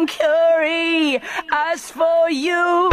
I'm curry. As for you.